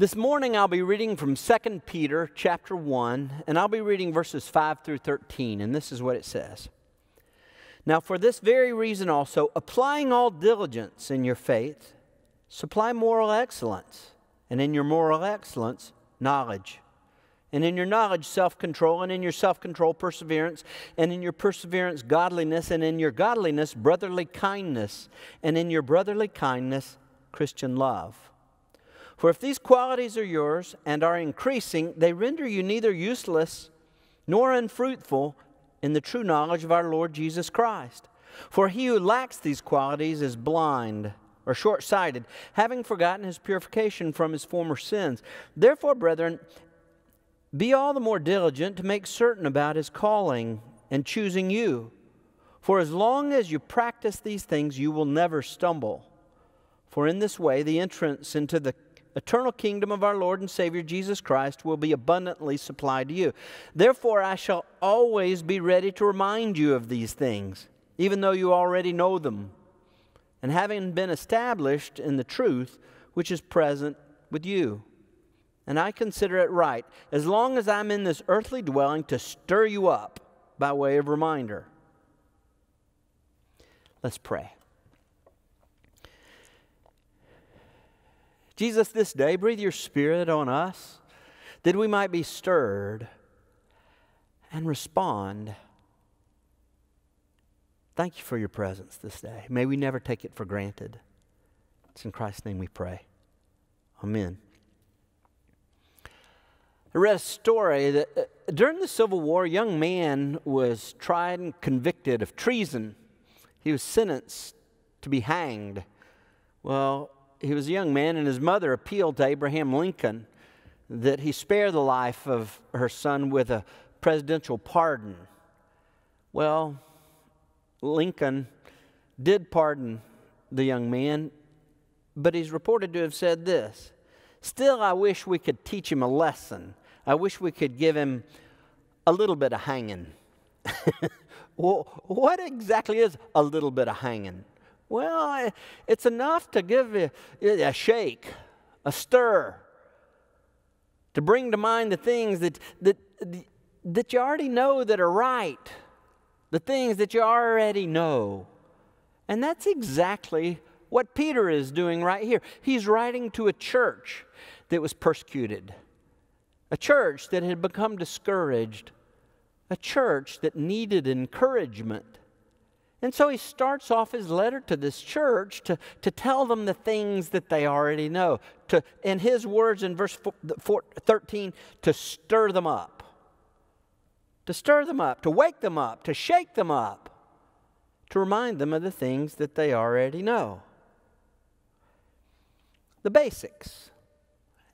This morning I'll be reading from 2 Peter chapter 1, and I'll be reading verses 5 through 13, and this is what it says. Now, for this very reason also, applying all diligence in your faith, supply moral excellence, and in your moral excellence, knowledge. And in your knowledge, self control, and in your self control, perseverance, and in your perseverance, godliness, and in your godliness, brotherly kindness, and in your brotherly kindness, Christian love. For if these qualities are yours and are increasing, they render you neither useless nor unfruitful in the true knowledge of our Lord Jesus Christ. For he who lacks these qualities is blind or short sighted, having forgotten his purification from his former sins. Therefore, brethren, be all the more diligent to make certain about his calling and choosing you. For as long as you practice these things, you will never stumble. For in this way, the entrance into the eternal kingdom of our Lord and Savior Jesus Christ will be abundantly supplied to you. Therefore, I shall always be ready to remind you of these things, even though you already know them, and having been established in the truth which is present with you. And I consider it right, as long as I'm in this earthly dwelling, to stir you up by way of reminder. Let's pray. Jesus, this day, breathe your spirit on us that we might be stirred and respond. Thank you for your presence this day. May we never take it for granted. It's in Christ's name we pray. Amen. I read a story that uh, during the Civil War, a young man was tried and convicted of treason. He was sentenced to be hanged. Well, he was a young man, and his mother appealed to Abraham Lincoln that he spare the life of her son with a presidential pardon. Well, Lincoln did pardon the young man, but he's reported to have said this Still, I wish we could teach him a lesson. I wish we could give him a little bit of hanging. well, what exactly is a little bit of hanging? Well, it's enough to give you a shake, a stir, to bring to mind the things that, that, that you already know that are right, the things that you already know. And that's exactly what Peter is doing right here. He's writing to a church that was persecuted, a church that had become discouraged, a church that needed encouragement. And so he starts off his letter to this church to, to tell them the things that they already know. To, in his words in verse 13, to stir them up. To stir them up, to wake them up, to shake them up, to remind them of the things that they already know. The basics.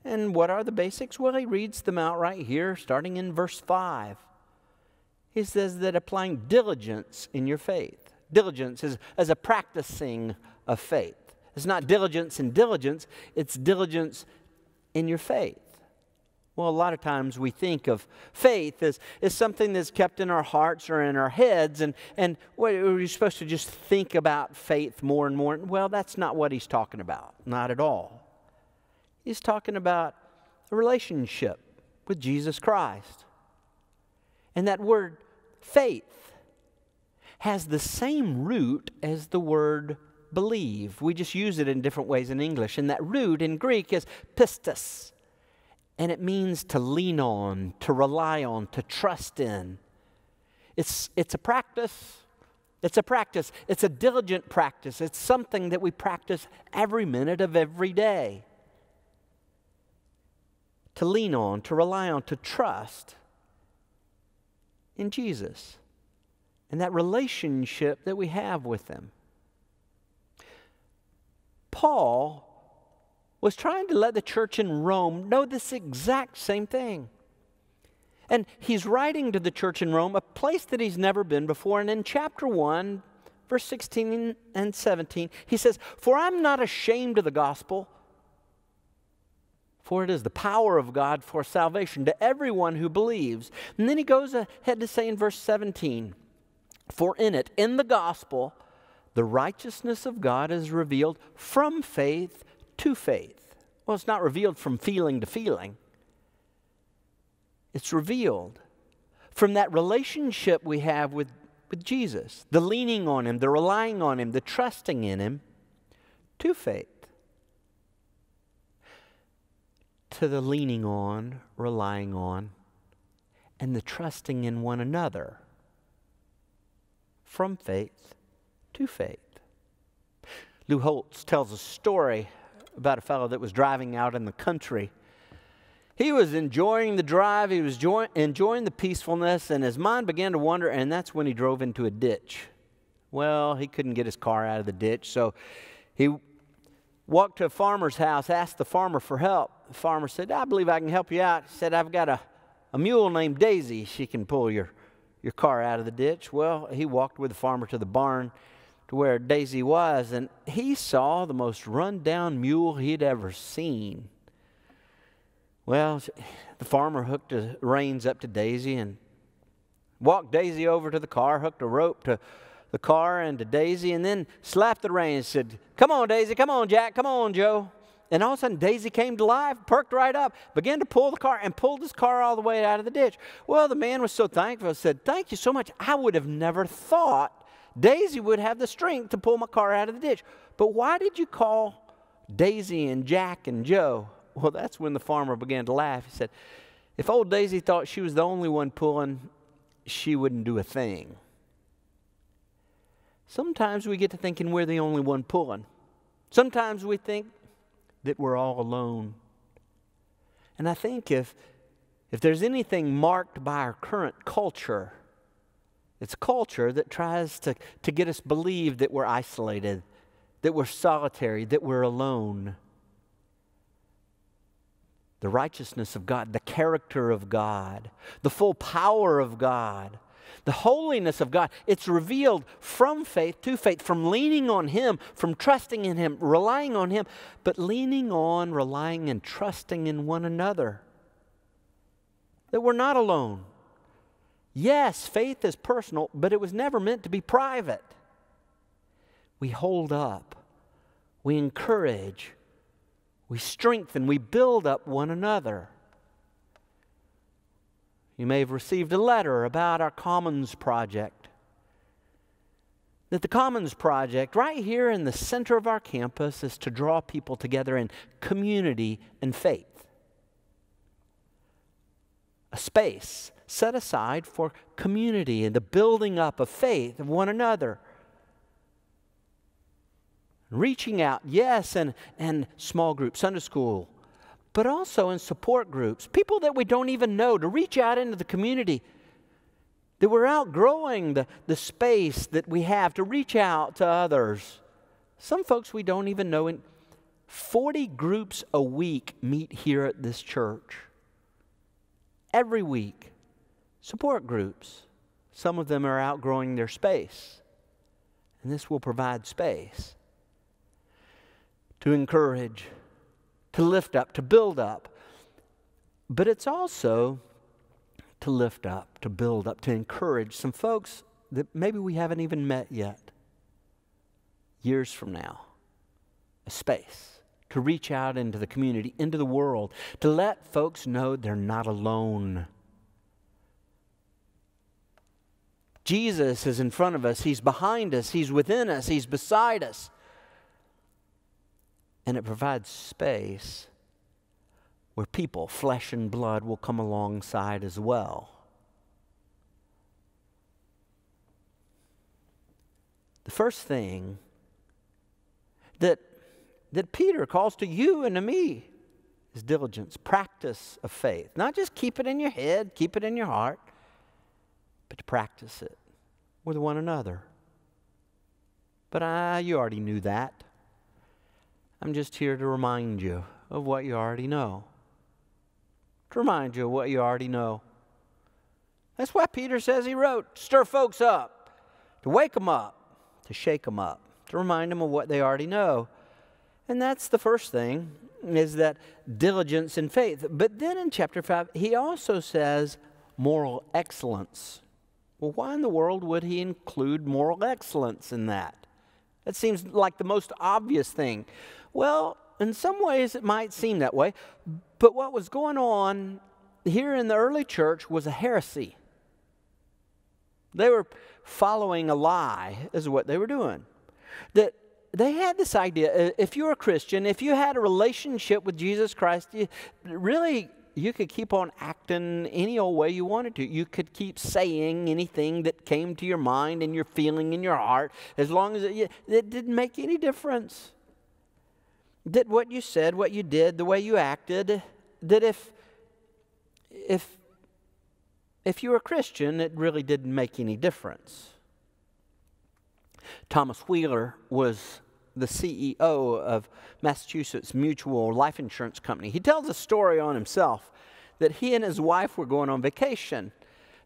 And what are the basics? Well, he reads them out right here, starting in verse 5. He says that applying diligence in your faith diligence is as a practicing of faith. It's not diligence in diligence, it's diligence in your faith. Well, a lot of times we think of faith as, as something that's kept in our hearts or in our heads, and, and we're supposed to just think about faith more and more. Well, that's not what he's talking about, not at all. He's talking about a relationship with Jesus Christ. And that word faith has the same root as the word believe. We just use it in different ways in English. And that root in Greek is pistis and it means to lean on, to rely on, to trust in. It's, it's a practice. It's a practice. It's a diligent practice. It's something that we practice every minute of every day. To lean on, to rely on, to trust in Jesus and that relationship that we have with them. Paul was trying to let the church in Rome know this exact same thing. And he's writing to the church in Rome, a place that he's never been before. And in chapter 1, verse 16 and 17, he says, For I'm not ashamed of the gospel, for it is the power of God for salvation to everyone who believes. And then he goes ahead to say in verse 17, For in it, in the gospel, the righteousness of God is revealed from faith to faith. Well, it's not revealed from feeling to feeling, it's revealed from that relationship we have with, with Jesus, the leaning on Him, the relying on Him, the trusting in Him, to faith. To the leaning on, relying on, and the trusting in one another. From faith to faith. Lou Holtz tells a story about a fellow that was driving out in the country. He was enjoying the drive, he was joy- enjoying the peacefulness, and his mind began to wander, and that's when he drove into a ditch. Well, he couldn't get his car out of the ditch, so he walked to a farmer's house, asked the farmer for help. The farmer said, I believe I can help you out. He said, I've got a, a mule named Daisy. She can pull your, your car out of the ditch. Well, he walked with the farmer to the barn to where Daisy was, and he saw the most run-down mule he'd ever seen. Well, the farmer hooked the reins up to Daisy and walked Daisy over to the car, hooked a rope to the car and to Daisy, and then slapped the reins. and Said, "Come on, Daisy. Come on, Jack. Come on, Joe." And all of a sudden, Daisy came to life, perked right up, began to pull the car, and pulled his car all the way out of the ditch. Well, the man was so thankful, said, Thank you so much. I would have never thought Daisy would have the strength to pull my car out of the ditch. But why did you call Daisy and Jack and Joe? Well, that's when the farmer began to laugh. He said, If old Daisy thought she was the only one pulling, she wouldn't do a thing. Sometimes we get to thinking we're the only one pulling. Sometimes we think that we're all alone. And I think if, if there's anything marked by our current culture, it's culture that tries to, to get us believe that we're isolated, that we're solitary, that we're alone. The righteousness of God, the character of God, the full power of God, the holiness of God, it's revealed from faith to faith, from leaning on Him, from trusting in Him, relying on Him, but leaning on, relying, and trusting in one another. That we're not alone Yes, faith is personal, but it was never meant to be private. We hold up, we encourage, we strengthen, we build up one another. You may have received a letter about our Commons Project. That the Commons Project, right here in the center of our campus, is to draw people together in community and faith. A space set aside for community and the building up of faith of one another. Reaching out, yes, and, and small groups, Sunday school, but also in support groups, people that we don't even know, to reach out into the community. That we're outgrowing the, the space that we have to reach out to others. Some folks we don't even know. In 40 groups a week meet here at this church. Every week support groups. Some of them are outgrowing their space, and this will provide space to encourage, to lift up, to build up. but it's also to lift up, to build up, to encourage some folks that maybe we haven't even met yet. Years from now, a space to reach out into the community, into the world, to let folks know they're not alone. Jesus is in front of us, He's behind us, He's within us, He's beside us. And it provides space where people, flesh and blood, will come alongside as well. The first thing that, that Peter calls to you and to me is diligence, practice of faith. Not just keep it in your head, keep it in your heart, but to practice it with one another. But ah, you already knew that. I'm just here to remind you of what you already know. To remind you of what you already know. That's why Peter says he wrote, stir folks up, to wake them up, to shake them up, to remind them of what they already know. And that's the first thing, is that diligence in faith. But then in chapter 5, he also says moral excellence. Well, why in the world would he include moral excellence in that? It seems like the most obvious thing. Well, in some ways it might seem that way, but what was going on here in the early church was a heresy. They were following a lie, is what they were doing. That they had this idea if you're a Christian, if you had a relationship with Jesus Christ, you, really you could keep on acting any old way you wanted to. You could keep saying anything that came to your mind and your feeling in your heart as long as it, it didn't make any difference. That what you said, what you did, the way you acted, that if, if, if you were a Christian, it really didn't make any difference. Thomas Wheeler was the CEO of Massachusetts Mutual Life Insurance Company. He tells a story on himself that he and his wife were going on vacation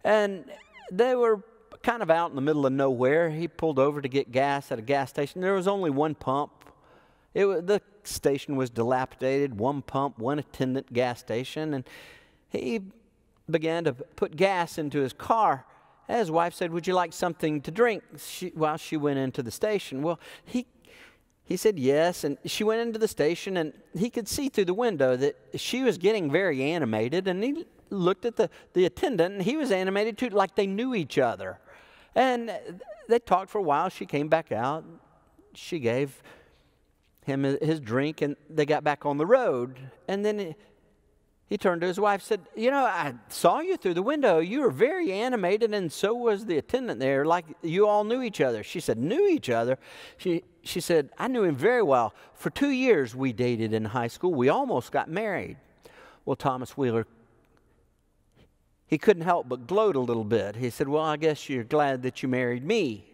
and they were kind of out in the middle of nowhere. He pulled over to get gas at a gas station. There was only one pump. It the station was dilapidated, one pump, one attendant gas station, and he began to put gas into his car. His wife said, Would you like something to drink? She, while she went into the station. Well, he he said yes, and she went into the station, and he could see through the window that she was getting very animated, and he looked at the, the attendant, and he was animated too, like they knew each other. And they talked for a while. She came back out. She gave him his drink, and they got back on the road. And then he turned to his wife said, You know, I saw you through the window. You were very animated, and so was the attendant there, like you all knew each other. She said, Knew each other? She, she said, I knew him very well. For two years we dated in high school. We almost got married. Well, Thomas Wheeler, he couldn't help but gloat a little bit. He said, Well, I guess you're glad that you married me.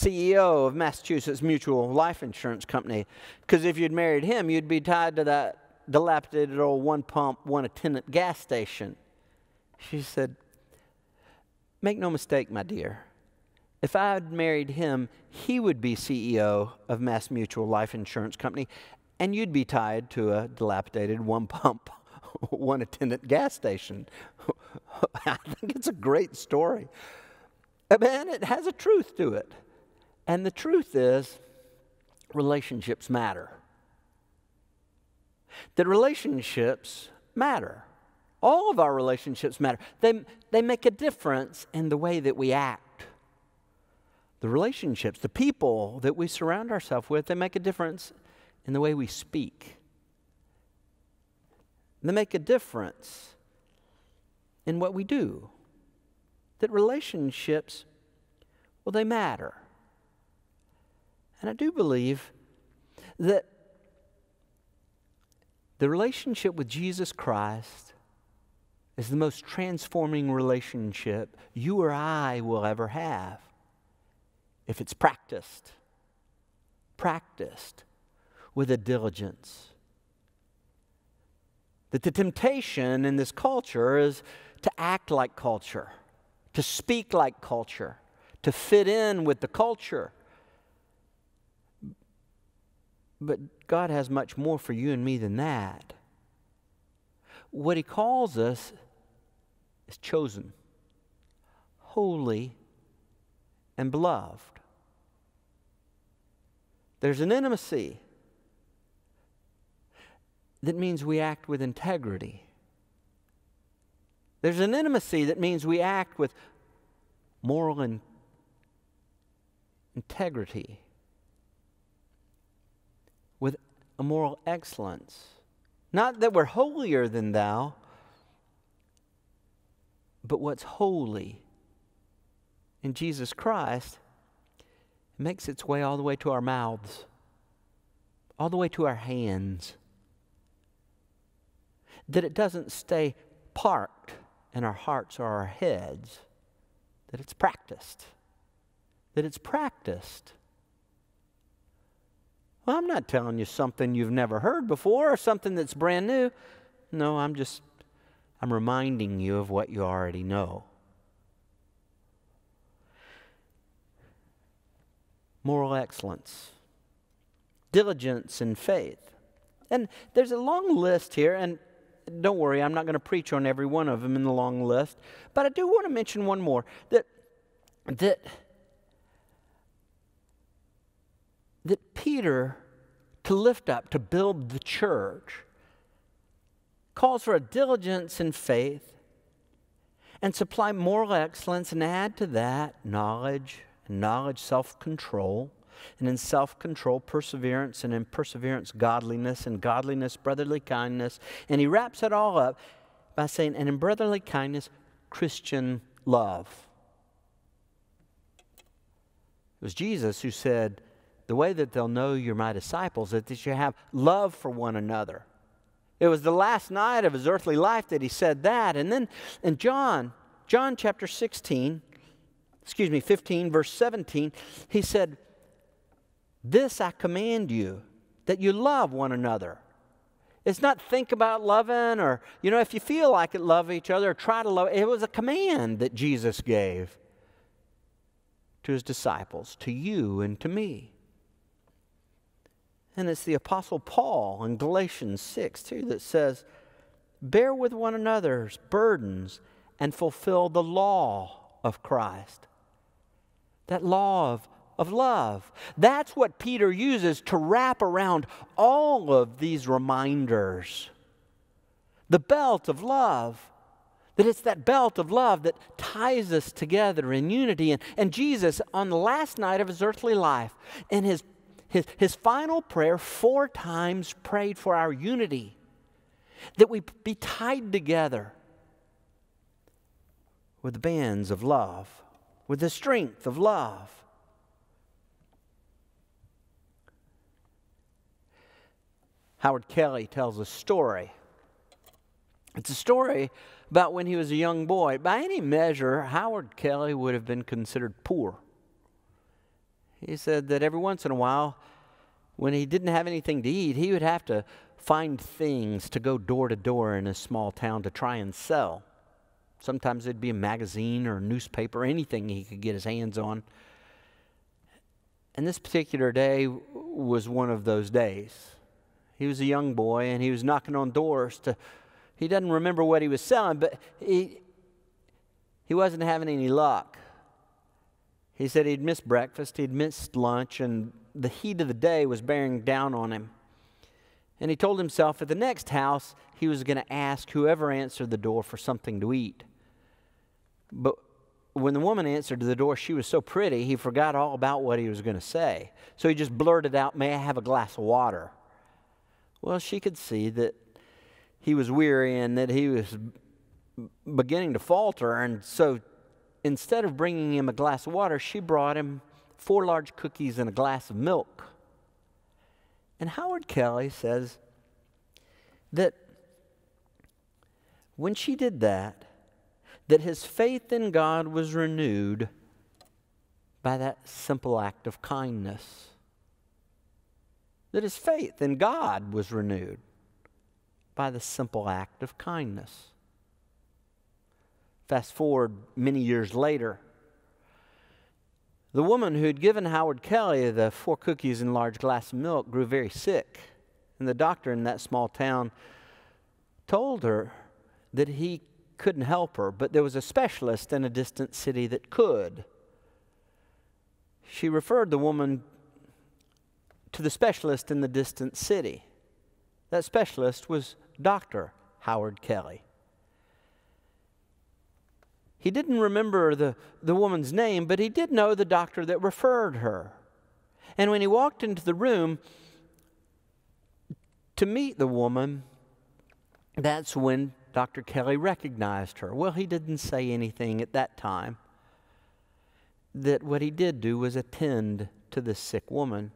CEO of Massachusetts Mutual Life Insurance Company. Because if you'd married him, you'd be tied to that dilapidated old one pump, one attendant gas station. She said, Make no mistake, my dear. If I had married him, he would be CEO of Mass Mutual Life Insurance Company, and you'd be tied to a dilapidated one pump, one attendant gas station. I think it's a great story. Man, it has a truth to it. And the truth is, relationships matter that relationships matter. All of our relationships matter. They, they make a difference in the way that we act. The relationships, the people that we surround ourselves with, they make a difference in the way we speak. They make a difference in what we do. That relationships, well, they matter. And I do believe that the relationship with Jesus Christ is the most transforming relationship you or I will ever have if it's practiced. Practiced with a diligence. That the temptation in this culture is to act like culture, to speak like culture, to fit in with the culture. But God has much more for you and me than that. What he calls us is chosen, holy, and beloved. There's an intimacy that means we act with integrity. There's an intimacy that means we act with moral in- integrity, with a moral excellence. Not that we're holier than thou, but what's holy in Jesus Christ makes its way all the way to our mouths, all the way to our hands. That it doesn't stay parked in our hearts or our heads, that it's practiced. That it's practiced. Well, I'm not telling you something you've never heard before or something that's brand new. No, I'm just I'm reminding you of what you already know. Moral excellence, diligence, and faith. And there's a long list here, and don't worry, I'm not going to preach on every one of them in the long list, but I do want to mention one more that that that Peter to lift up to build the church calls for a diligence in faith and supply moral excellence and add to that knowledge and knowledge self-control and in self control, perseverance, and in perseverance, godliness, and godliness, brotherly kindness. And he wraps it all up by saying, and in brotherly kindness, Christian love. It was Jesus who said, The way that they'll know you're my disciples is that you have love for one another. It was the last night of his earthly life that he said that. And then in John, John chapter 16, excuse me, 15, verse 17, he said, this I command you, that you love one another. It's not think about loving or, you know, if you feel like it, love each other or try to love. It was a command that Jesus gave to his disciples, to you and to me. And it's the Apostle Paul in Galatians 6 too that says, Bear with one another's burdens and fulfill the law of Christ. That law of of love. That's what Peter uses to wrap around all of these reminders. The belt of love. That it's that belt of love that ties us together in unity. And, and Jesus, on the last night of his earthly life, in his, his, his final prayer, four times prayed for our unity, that we be tied together with the bands of love, with the strength of love. Howard Kelly tells a story. It's a story about when he was a young boy. By any measure, Howard Kelly would have been considered poor. He said that every once in a while, when he didn't have anything to eat, he would have to find things to go door to door in a small town to try and sell. Sometimes it'd be a magazine or a newspaper, anything he could get his hands on. And this particular day was one of those days. He was a young boy and he was knocking on doors to he doesn't remember what he was selling, but he he wasn't having any luck. He said he'd missed breakfast, he'd missed lunch, and the heat of the day was bearing down on him. And he told himself at the next house he was going to ask whoever answered the door for something to eat. But when the woman answered the door, she was so pretty, he forgot all about what he was going to say. So he just blurted out, May I have a glass of water? Well, she could see that he was weary and that he was beginning to falter. And so instead of bringing him a glass of water, she brought him four large cookies and a glass of milk. And Howard Kelly says that when she did that, that his faith in God was renewed by that simple act of kindness that his faith in God was renewed by the simple act of kindness. Fast forward many years later, the woman who had given Howard Kelly the four cookies and large glass of milk grew very sick. And the doctor in that small town told her that he couldn't help her, but there was a specialist in a distant city that could. She referred the woman to the specialist in the distant city. That specialist was Dr. Howard Kelly. He didn't remember the, the woman's name, but he did know the doctor that referred her. And when he walked into the room to meet the woman, that's when Dr. Kelly recognized her. Well, he didn't say anything at that time. That what he did do was attend to this sick woman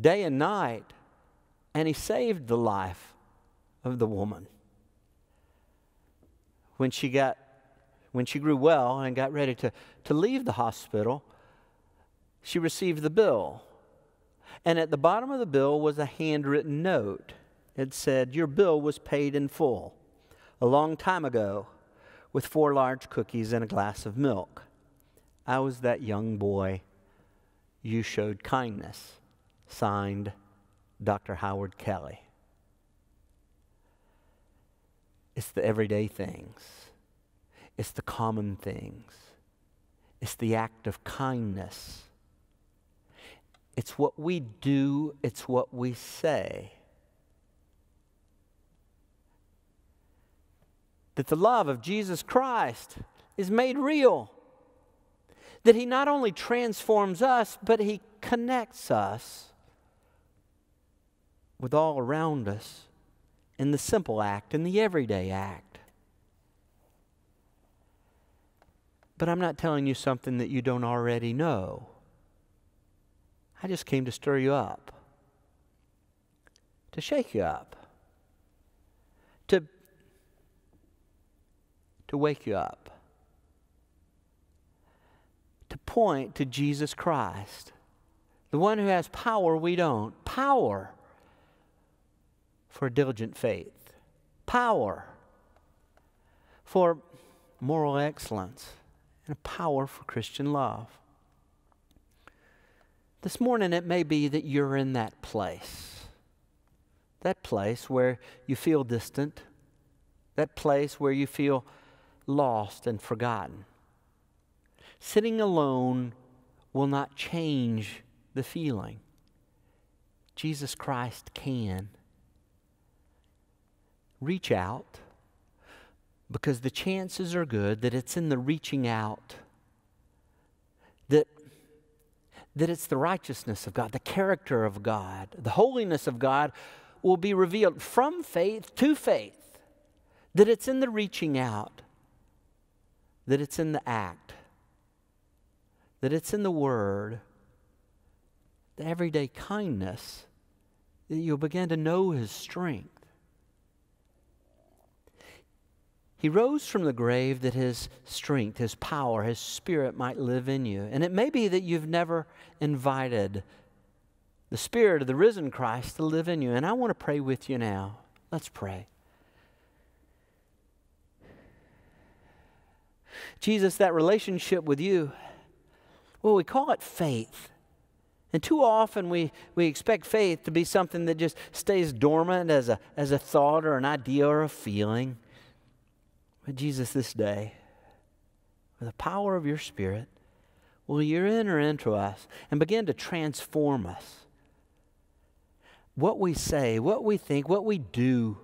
day and night, and he saved the life of the woman. When she got when she grew well and got ready to, to leave the hospital, she received the bill. And at the bottom of the bill was a handwritten note. It said, Your bill was paid in full a long time ago with four large cookies and a glass of milk. I was that young boy. You showed kindness. Signed, Dr. Howard Kelly. It's the everyday things, it's the common things, it's the act of kindness. It's what we do, it's what we say. that the love of Jesus Christ is made real. That He not only transforms us, but He connects us with all around us in the simple act, in the everyday act. But I'm not telling you something that you don't already know. I just came to stir you up, to shake you up, to to wake you up, to point to Jesus Christ, the one who has power we don't. Power for diligent faith, power for moral excellence, and a power for Christian love. This morning, it may be that you're in that place. That place where you feel distant. That place where you feel lost and forgotten. Sitting alone will not change the feeling. Jesus Christ can. Reach out because the chances are good that it's in the reaching out that that it's the righteousness of God, the character of God, the holiness of God will be revealed from faith to faith. That it's in the reaching out that it's in the act, that it's in the word, the everyday kindness, that you'll begin to know his strength. He rose from the grave that his strength, his power, his spirit might live in you. And it may be that you've never invited the spirit of the risen Christ to live in you. And I want to pray with you now. Let's pray. Jesus, that relationship with you, well, we call it faith. And too often we, we expect faith to be something that just stays dormant as a, as a thought or an idea or a feeling. But Jesus, this day, with the power of your Spirit, will you enter into us and begin to transform us? What we say, what we think, what we do,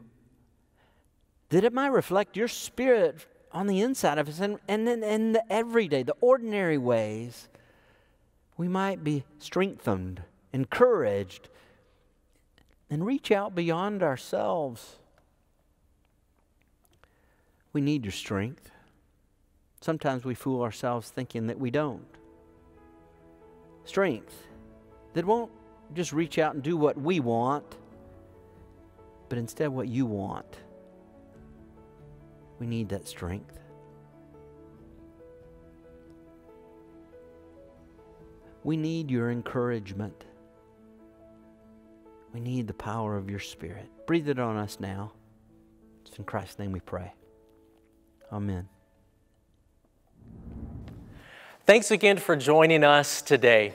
that it might reflect your Spirit on the inside of us and, and in the everyday, the ordinary ways, we might be strengthened, encouraged, and reach out beyond ourselves. We need your strength. Sometimes we fool ourselves thinking that we don't. Strength that won't just reach out and do what we want, but instead what you want. We need that strength. We need your encouragement. We need the power of your Spirit. Breathe it on us now. It's in Christ's name we pray. Amen. Thanks again for joining us today.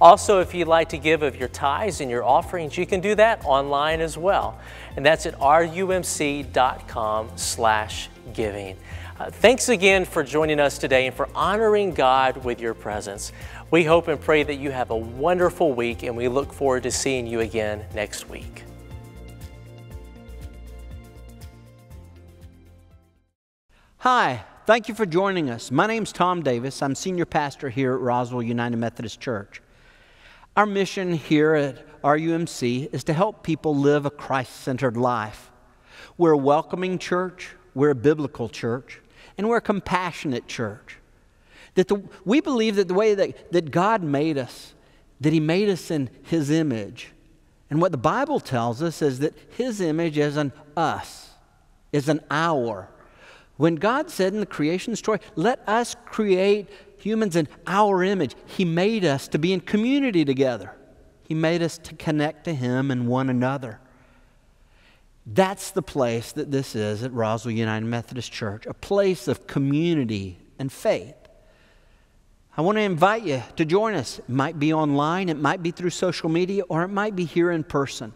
Also, if you'd like to give of your tithes and your offerings, you can do that online as well. And that's at rumc.com slash giving. Uh, thanks again for joining us today and for honoring God with your presence. We hope and pray that you have a wonderful week, and we look forward to seeing you again next week. Hi, thank you for joining us. My name's Tom Davis. I'm senior pastor here at Roswell United Methodist Church. Our mission here at RUMC is to help people live a Christ centered life. We're a welcoming church, we're a biblical church, and we're a compassionate church. That the, we believe that the way that, that God made us, that He made us in His image. And what the Bible tells us is that His image is an us, is an our. When God said in the creation story, let us create humans in our image. He made us to be in community together, He made us to connect to Him and one another. That's the place that this is at Roswell United Methodist Church, a place of community and faith. I want to invite you to join us. It might be online, it might be through social media, or it might be here in person.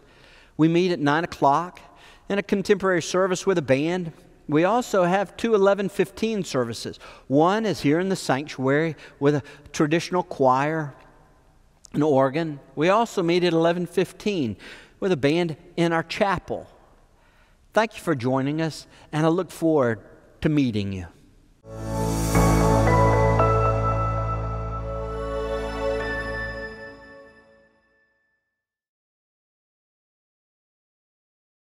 We meet at 9 o'clock in a contemporary service with a band. We also have two 1115 services. One is here in the sanctuary with a traditional choir, an organ. We also meet at 1115 with a band in our chapel. Thank you for joining us, and I look forward to meeting you.